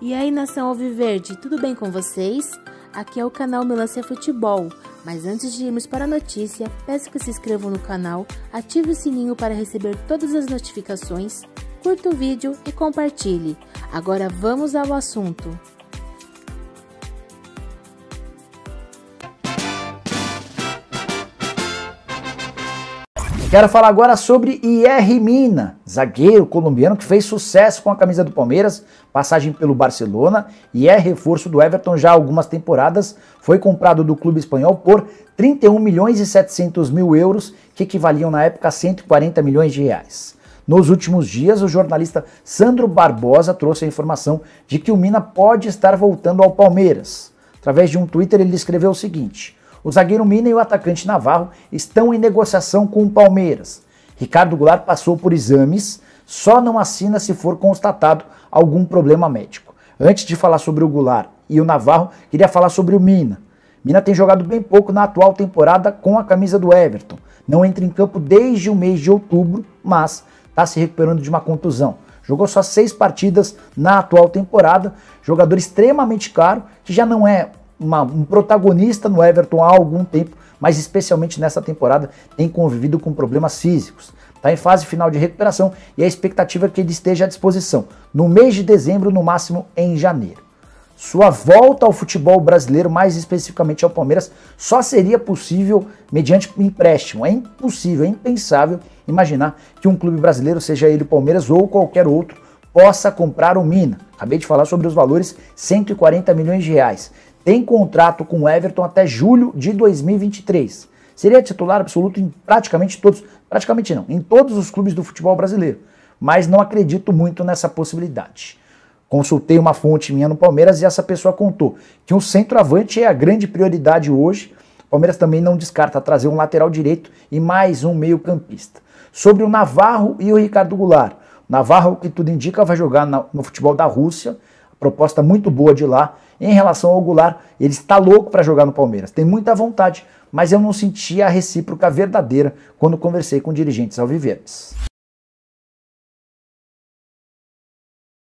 E aí, nação Alviverde, tudo bem com vocês? Aqui é o canal Melancia Futebol. Mas antes de irmos para a notícia, peço que se inscrevam no canal, ative o sininho para receber todas as notificações, curta o vídeo e compartilhe. Agora vamos ao assunto. Quero falar agora sobre IR Mina, zagueiro colombiano que fez sucesso com a camisa do Palmeiras, passagem pelo Barcelona e é reforço do Everton já há algumas temporadas. Foi comprado do clube espanhol por 31 milhões e 700 mil euros, que equivaliam na época a 140 milhões de reais. Nos últimos dias, o jornalista Sandro Barbosa trouxe a informação de que o Mina pode estar voltando ao Palmeiras. Através de um Twitter, ele escreveu o seguinte. O zagueiro Mina e o atacante Navarro estão em negociação com o Palmeiras. Ricardo Goulart passou por exames, só não assina se for constatado algum problema médico. Antes de falar sobre o Goulart e o Navarro, queria falar sobre o Mina. Mina tem jogado bem pouco na atual temporada com a camisa do Everton. Não entra em campo desde o mês de outubro, mas está se recuperando de uma contusão. Jogou só seis partidas na atual temporada. Jogador extremamente caro, que já não é uma, um protagonista no Everton há algum tempo, mas especialmente nessa temporada tem convivido com problemas físicos. Está em fase final de recuperação e a expectativa é que ele esteja à disposição no mês de dezembro, no máximo em janeiro. Sua volta ao futebol brasileiro, mais especificamente ao Palmeiras, só seria possível mediante empréstimo. É impossível, é impensável imaginar que um clube brasileiro, seja ele Palmeiras ou qualquer outro, possa comprar o Mina. Acabei de falar sobre os valores, 140 milhões de reais tem contrato com o Everton até julho de 2023. Seria titular absoluto em praticamente todos, praticamente não, em todos os clubes do futebol brasileiro. Mas não acredito muito nessa possibilidade. Consultei uma fonte minha no Palmeiras e essa pessoa contou que um centroavante é a grande prioridade hoje. O Palmeiras também não descarta trazer um lateral direito e mais um meio-campista. Sobre o Navarro e o Ricardo Goulart. O Navarro, que tudo indica, vai jogar no futebol da Rússia proposta muito boa de lá. Em relação ao Goulart, ele está louco para jogar no Palmeiras, tem muita vontade, mas eu não senti a recíproca verdadeira quando conversei com dirigentes alviverdes.